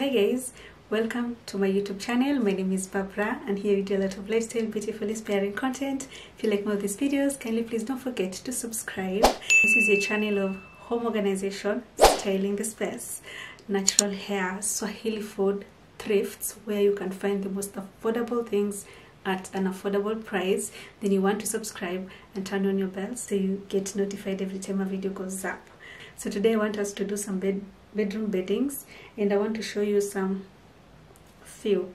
Hi guys, welcome to my YouTube channel. My name is Barbara and here we do a lot of lifestyle, beautiful, inspiring content. If you like more of these videos, kindly please don't forget to subscribe. This is a channel of home organization, styling the space, natural hair, Swahili food, thrifts where you can find the most affordable things at an affordable price then you want to subscribe and turn on your bell so you get notified every time a video goes up so today i want us to do some bed bedroom beddings and i want to show you some few.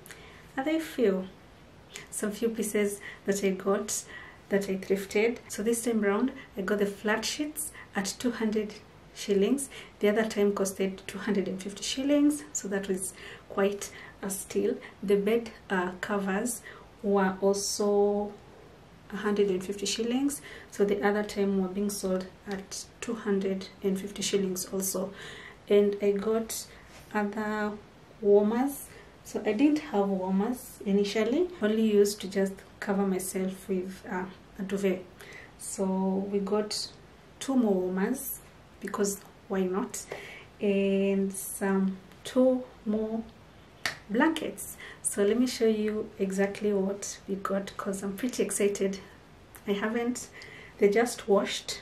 Are they few? Some few pieces that i got that i thrifted. So this time around i got the flat sheets at 200 shillings. The other time costed 250 shillings so that was quite a steal. The bed uh, covers were also 150 shillings so the other time were being sold at 250 shillings also and i got other warmers. So i didn't have warmers initially only used to just cover myself with uh, a duvet. So we got two more warmers because why not? And some two more blankets. So let me show you exactly what we got because i'm pretty excited. I haven't they just washed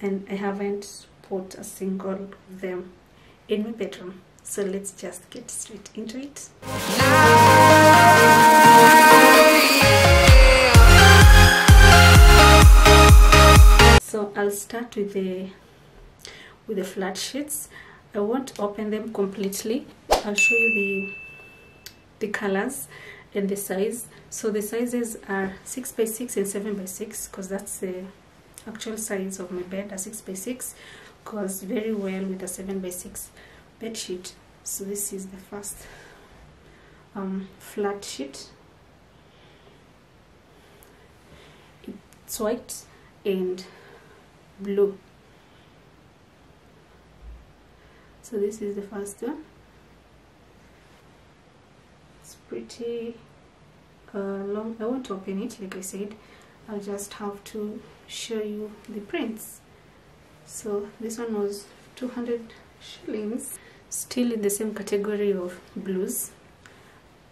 and i haven't put a single of them in my bedroom. So let's just get straight into it. So i'll start with the with the flat sheets. I won't open them completely. I'll show you the the colors and the size. So the sizes are 6 by 6 and 7 by 6 because that's the actual size of my bed a 6 by 6 goes very well with a 7 by 6 bed sheet. So this is the first um, flat sheet. It's white and blue. So this is the first one. It's pretty uh, long. I won't open it like I said. I'll just have to show you the prints so this one was 200 shillings. Still in the same category of blues.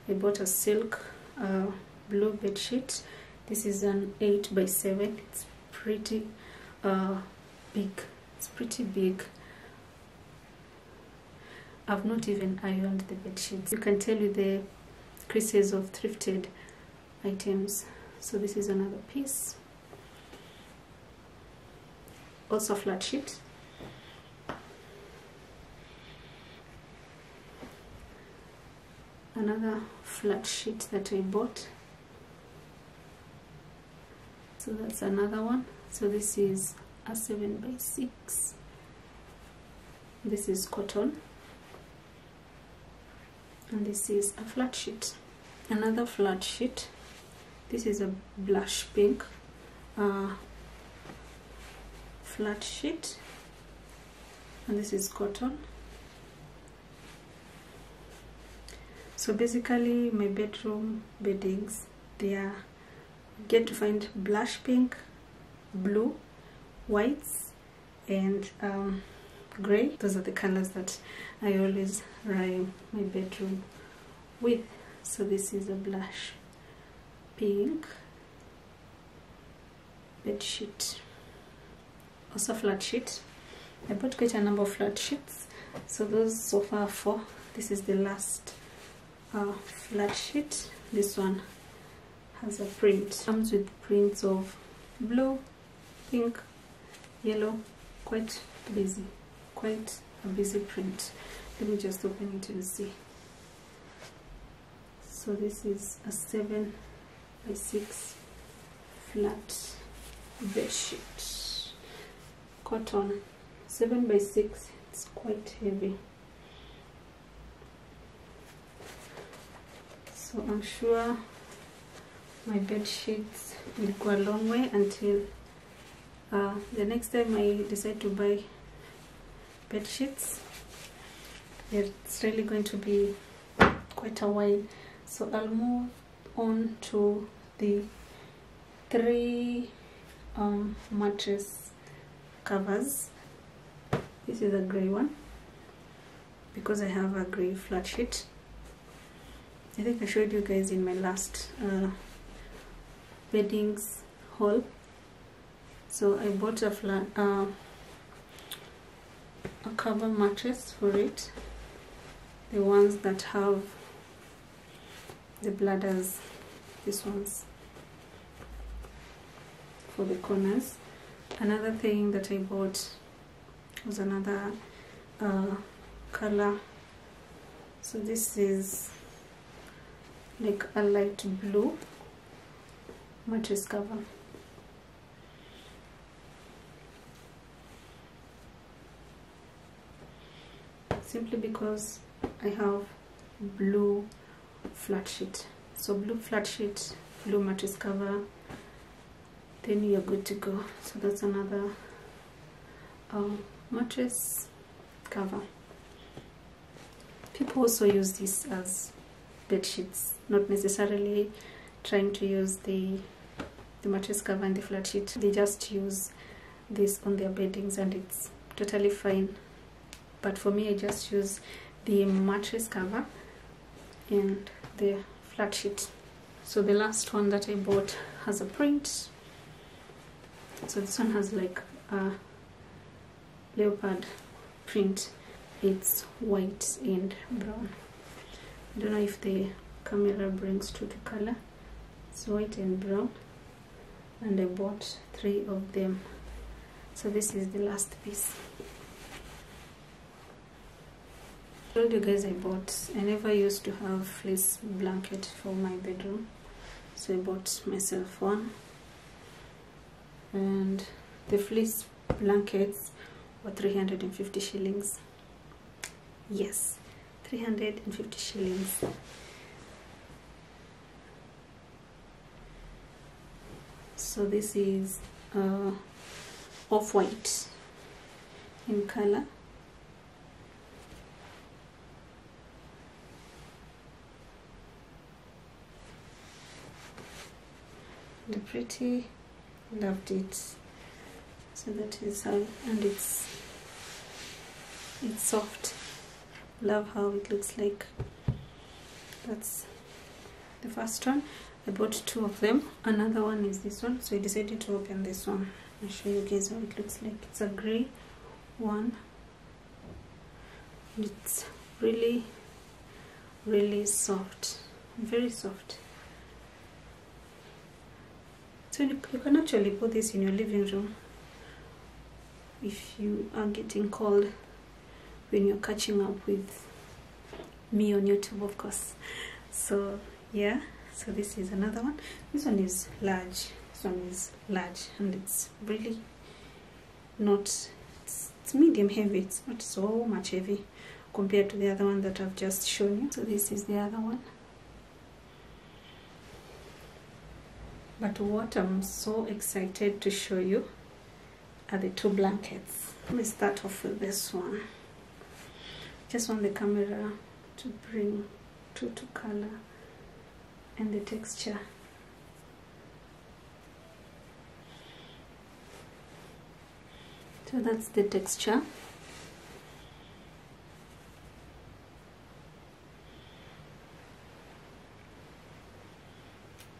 I bought a silk uh, blue bed sheet this is an 8 by 7 it's pretty uh, big. It's pretty big. I've not even ironed the bed sheets you can tell with the creases of thrifted items. So this is another piece also flat sheet. Another flat sheet that I bought. So that's another one. So this is a 7 by 6 this is cotton. And this is a flat sheet. Another flat sheet. This is a blush pink. Uh, flat sheet. And this is cotton. So basically my bedroom beddings they are get to find blush pink blue whites and um, gray. Those are the colors that I always rhyme my bedroom with. So this is a blush pink bed sheet also flat sheet. I bought quite a number of flat sheets. So those so far four. This is the last uh, flat sheet. This one has a print. Comes with prints of blue pink yellow. Quite busy. Quite a busy print. Let me just open it and see. So this is a 7 by 6 flat bed sheet cotton. 7 by 6 it's quite heavy. So I'm sure my bed sheets will go a long way until uh, the next time I decide to buy bed sheets it's really going to be quite a while. So I'll move on to the three um, mattress covers. This is a gray one because I have a grey flat sheet. I think I showed you guys in my last uh, beddings haul. So I bought a flat uh, a cover mattress for it. The ones that have the bladders these ones for the corners another thing that I bought was another uh, color. So this is like a light blue mattress cover. Simply because I have blue flat sheet. So blue flat sheet blue mattress cover then you're good to go. So that's another um, mattress cover. People also use this as bed sheets not necessarily trying to use the the mattress cover and the flat sheet. They just use this on their beddings and it's totally fine. But for me I just use the mattress cover and the flat sheet. So the last one that I bought has a print so this one has like a leopard print. It's white and brown. I don't know if the camera brings to the color. It's white and brown. And I bought three of them. So this is the last piece. I told you guys I bought I never used to have fleece blanket for my bedroom. So I bought myself one and the fleece blankets were 350 shillings. Yes 350 shillings. So this is uh, off-white in color. The pretty loved it so that is how and it's it's soft love how it looks like. That's the first one. I bought two of them. Another one is this one. So I decided to open this one. I'll show you guys how it looks like. It's a gray one. It's really really soft. Very soft so you, can actually put this in your living room if you are getting cold when you're catching up with me on YouTube of course. So yeah so this is another one. This one is large. This one is large and it's really not it's, it's medium heavy. It's not so much heavy compared to the other one that I've just shown you. So this is the other one but what I'm so excited to show you are the two blankets. Let me start off with this one. Just want the camera to bring true to color and the texture. So that's the texture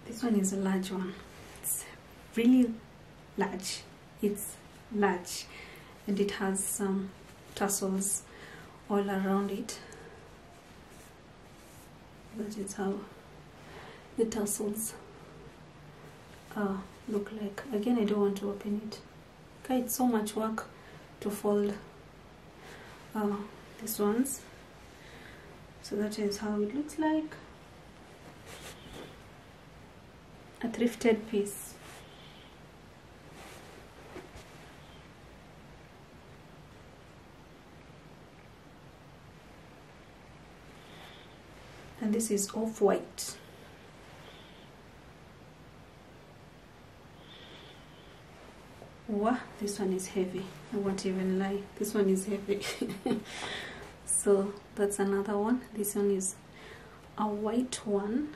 this one is a large one. It's really large. It's large. And it has some tassels all around it. That is how the tassels uh, look like. Again I don't want to open it. Okay it's so much work to fold uh, these ones. So that is how it looks like a thrifted piece. And this is off-white. Wow this one is heavy. I won't even lie. This one is heavy. So that's another one. This one is a white one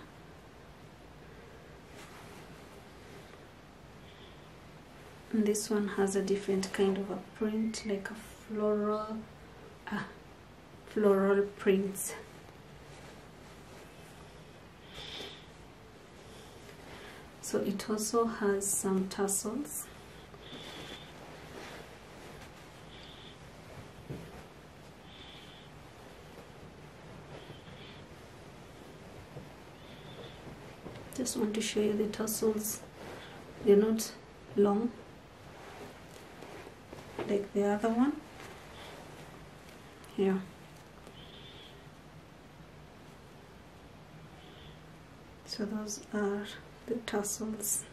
and this one has a different kind of a print like a floral ah floral prints. So it also has some tassels. Just want to show you the tassels. They're not long like the other one. Here. So those are the tassels.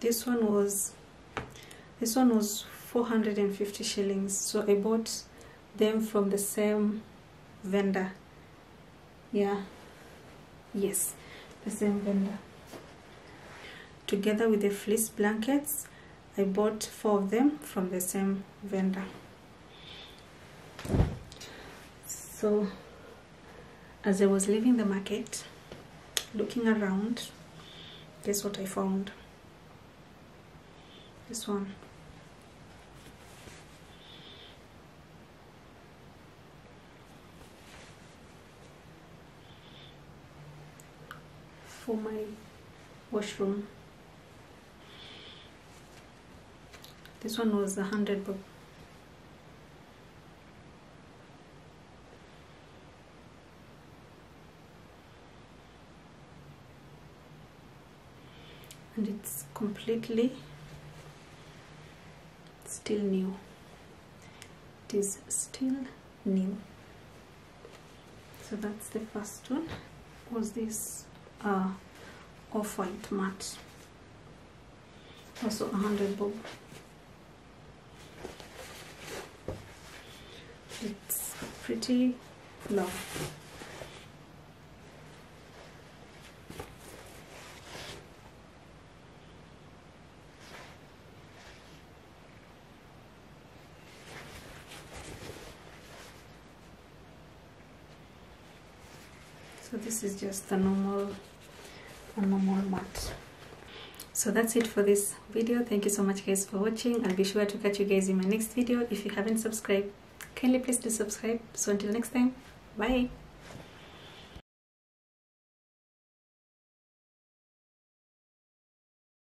This one was this one was 450 shillings. So I bought them from the same vendor yeah. Yes. The same vendor together with the fleece blankets I bought four of them from the same vendor so as I was leaving the market looking around guess what I found? This one for my washroom. This one was a hundred and it's completely still new. It is still new. So that's the first one. Was this uh, off-white matte also 100 bob. It's pretty long. So this is just the normal a normal mat so that's it for this video. Thank you so much guys for watching. I'll be sure to catch you guys in my next video. If you haven't subscribed kindly please do subscribe. So until next time bye